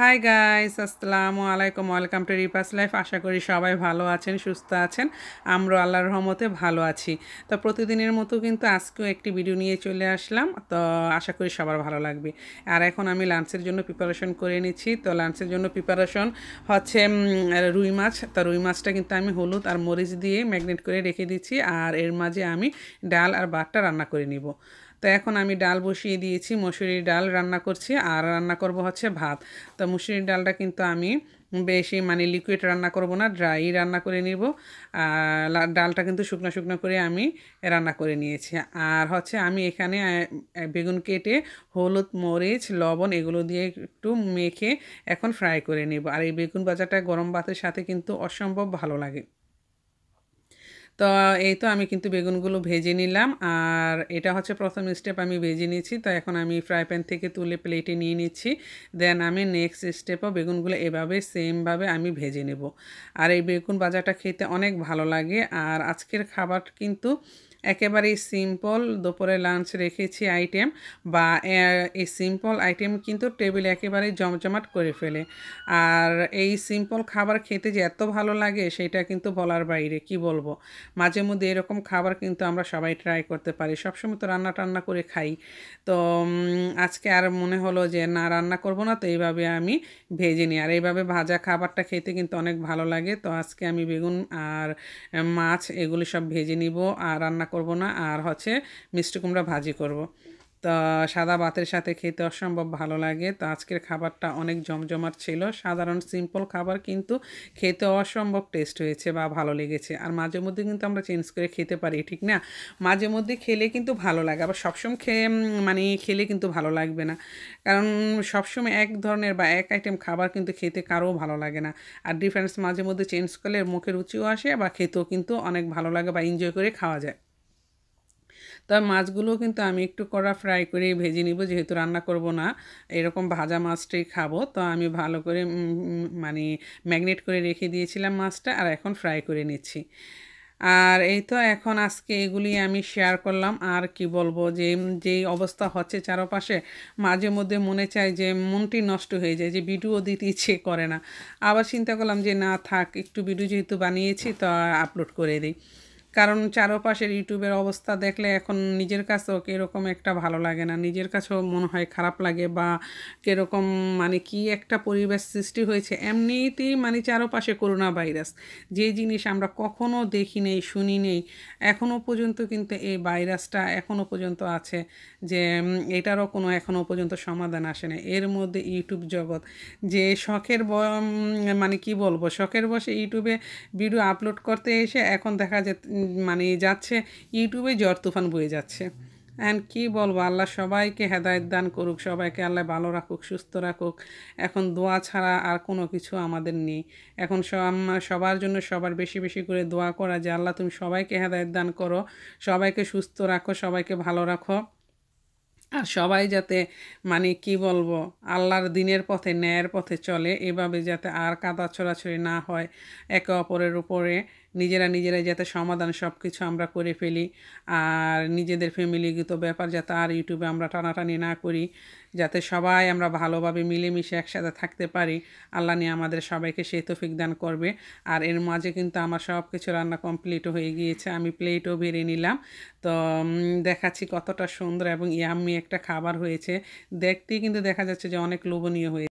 High guys আসসালামু আলাইকুম welcome to রিপাস life আশা করি সবাই ভালো আছেন, সুস্থ আছেন। আমরা আল্লাহর রহমতে ভালো আছি। তো প্রতিদিনের মতো কিন্তু আজকেও একটি ভিডিও নিয়ে চলে আসলাম। তো আশা করি সবার ভালো লাগবে। আর এখন আমি লাঞ্চের জন্য প্রিপারেশন করে নিচ্ছি। তো লাঞ্চের জন্য প্রিপারেশন হচ্ছে রুই মাছ। তো রুই মাছটা কিন্তু আমি হলুদ আর মরিচ দিয়ে ম্যাগনেট করে রেখে দিচ্ছি। আর এর মাঝে আমি ডাল আর ভাতটা রান্না করে নিব। তো এখন আমি ডাল বসিয়ে দিয়েছি, মসুরির ডাল রান্না করছি আর রান্না করব হচ্ছে ভাত। তো মসুরির ডালটা কিন্তু আমি বেশি মানে লিকুইড রান্না করব না ড্রাই রান্না করে নিব। আর ডালটা কিন্তু শুকনো শুকনো করে আমি রান্না করে নিয়েছি। আর হচ্ছে আমি এখানে বেগুন কেটে হলুদ, মরিচ, লবণ এগুলো দিয়ে একটু মেখে এখন ফ্রাই করে নেব। আর এই বেগুন ভাজাটা গরম ভাতের সাথে কিন্তু অসম্ভব ভালো লাগে। তো এই তো আমি কিন্তু বেগুনগুলো ভেজে নিলাম, আর এটা হচ্ছে প্রথম স্টেপ আমি ভেজে নিয়েছি, তো এখন আমি ফ্রাই প্যান থেকে তুলে প্লেটে নিয়ে নিচ্ছি দেন আমি নেক্সট স্টেপও বেগুনগুলো এভাবে সেমভাবে আমি ভেজে নেব। আর এই বেগুন ভাজাটা খেতে অনেক ভালো লাগে, আর আজকের খাবার কিন্তু একেবারেই সিম্পল দুপুরে লাঞ্চ রেখেছি আইটেম বা এই সিম্পল আইটেম কিন্তু টেবিলে একেবারেই জমজমাট করে ফেলে। আর এই সিম্পল খাবার খেতে যে এত ভালো লাগে সেটা কিন্তু বলার বাইরে, কি বলব? মাঝে মধ্যে এরকম খাবার কিন্তু আমরা সবাই ট্রাই করতে পারি। সবসময় তো রান্না টান্না করে খাই। তো আজকে আর মনে হলো যে না, রান্না করব না, তো এইভাবে আমি ভেজে নিই। আর এইভাবে ভাজা খাবারটা খেতে কিন্তু অনেক ভালো লাগে। তো আজকে আমি বেগুন আর মাছ এগুলি সব ভেজে নিব আর রান্না করব না, আর হচ্ছে মিষ্টি কুমড়া ভাজি করব। তো সাদা ভাতের সাথে খেতে অসম্ভব ভালো লাগে। তো আজকের খাবারটা অনেক জমজমাট ছিল। সাধারণ সিম্পল খাবার কিন্তু খেতে অসম্ভব টেস্ট হয়েছে বা ভালো লেগেছে। আর মাঝে মধ্যে কিন্তু আমরা চেঞ্জ করে খেতে পারি, ঠিক না? মাঝে মধ্যে খেলে কিন্তু ভালো লাগে, আবার সবসময় খেয়ে মানে খেলে কিন্তু ভালো লাগবে না। কারণ সবসময় এক ধরনের বা এক আইটেম খাবার কিন্তু খেতে কারও ভালো লাগে না। আর ডিফারেন্স মাঝে মধ্যে চেঞ্জ করলে মুখের রুচিও আসে বা খেতেও কিন্তু অনেক ভালো লাগে বা এনজয় করে খাওয়া যায়। তবে মাছগুলো কিন্তু আমি একটু কড়া ফ্রাই করে ভেজে নিব, যেহেতু রান্না করব না। এরকম ভাজা মাছটাই খাব। তো আমি ভালো করে মানে ম্যাগনেট করে রেখে দিয়েছিলাম মাছটা আর এখন ফ্রাই করে নিচ্ছি। আর এই তো এখন আজকে এগুলি আমি শেয়ার করলাম। আর কি বলব যে যেই অবস্থা হচ্ছে চারপাশে, মাঝে মধ্যে মনে চায় যে, মনটি নষ্ট হয়ে যায়, যে ভিডিও দিতে ইচ্ছে করে না। আবার চিন্তা করলাম যে, না থাক, একটু ভিডিও যেহেতু বানিয়েছি, তো আপলোড করে দিই। কারণ চারপাশের ইউটিউবের অবস্থা দেখলে এখন নিজের কাছেও কীরকম একটা ভালো লাগে না। নিজের কাছেও মনে হয় খারাপ লাগে বা কীরকম মানে কি একটা পরিবেশ সৃষ্টি হয়েছে। এমনিতেই মানে চারপাশে করোনা ভাইরাস যে জিনিস আমরা কখনো দেখি নেই শুনি নেই এখনও পর্যন্ত কিন্তু এই ভাইরাসটা এখনও পর্যন্ত আছে যে এটারও কোনো এখনও পর্যন্ত সমাধান আসে না এর মধ্যে ইউটিউব জগৎ যে শখের মানে কি বলব? শখের বসে ইউটিউবে ভিডিও আপলোড করতে এসে এখন দেখা যে উম, মানে যাচ্ছে ইউটিউবে জ্বর তুফান বয়ে যাচ্ছে। অ্যান্ড কি বলব, আল্লাহ সবাইকে হেদায়ত দান করুক, সবাইকে আল্লাহ ভালো রাখুক, সুস্থ রাখুক। এখন দোয়া ছাড়া আর কোনো কিছু আমাদের নেই। এখন সবার জন্য সবার বেশি বেশি করে দোয়া করা যে, আল্লাহ তুমি সবাইকে হেদায়ত দান করো, সবাইকে সুস্থ রাখো, সবাইকে ভালো রাখো। আর সবাই যাতে মানে কি বলব, আল্লাহর দিনের পথে, ন্যায়ের পথে চলে, এভাবে যাতে আর কাদা ছড়াছড়ি না হয়, একে অপরের উপরে। নিজেরা নিজেরাই যাতে সমাধান সব কিছু আমরা করে ফেলি আর নিজেদের ফ্যামিলিগত ব্যাপার যাতে আর ইউটিউবে আমরা টানাটানি না করি, যাতে সবাই আমরা ভালোভাবে মিলেমিশে একসাথে থাকতে পারি। আল্লাহ নিয়ে আমাদের সবাইকে সেই তৌফিক দান করবে। আর এর মাঝে কিন্তু আমার সব কিছু রান্না কমপ্লিট হয়ে গিয়েছে, আমি প্লেটও বেড়ে নিলাম। তো দেখাচ্ছি কতটা সুন্দর এবং ইয়াম্মি একটা খাবার হয়েছে। দেখতেই কিন্তু দেখা যাচ্ছে যে অনেক লোভনীয় হয়েছে